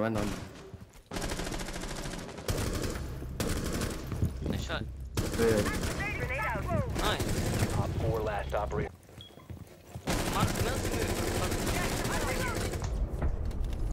Run on. Nice shot. Good. Nice. Op 4 last operator.